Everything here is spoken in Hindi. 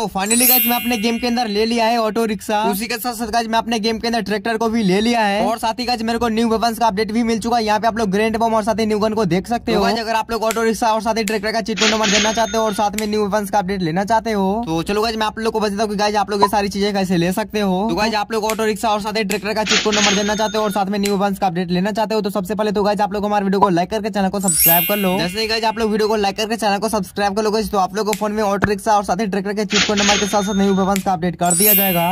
तो फाइनली गाइज़ मैं अपने गेम के अंदर ले लिया है ऑटो रिक्शा उसी के साथ साथ गाइज़ मैं अपने गेम के अंदर ट्रैक्टर को भी ले लिया है। और साथ ही गाइज़ मेरे को न्यू वेपन्स का अपडेट भी मिल चुका है। यहाँ पे आप लोग ग्रेंड बम और साथ ही न्यू गन को देख सकते हो। अगर आप लोग ऑटो रिक्शा और साथ ही ट्रैक्टर का चिट नंबर देना चाहते हो और साथ में न्यू वेपन्स का अपडेट लेना चाहते हो तो चलो गाइज़ मैं आप लोग को बताता हूँ गाइज़ आप लोग ये सारी चीज़ें कैसे ले सकते हो। तो गाइज़ आप लोग ऑटो रिक्शा और साथ ही ट्रैक्टर का चिट नंबर देना चाहते हो और साथ में न्यू वेपन्स का अपडेट लेना चाहते हो तो सबसे पहले तो गाइज़ आप लोग हमारे वीडियो को लाइक करके चैनल को सब्सक्राइब कर लो। जैसे गाइज़ आप लोग वीडियो को लाइक करके चैनल को सब्सक्राइब कर लो तो आप लोग को फ़ोन में ऑटो रिक्शा और साथ ही ट्रैक्टर के नंबर के साथ साथ न्यू भवन का अपडेट कर दिया जाएगा।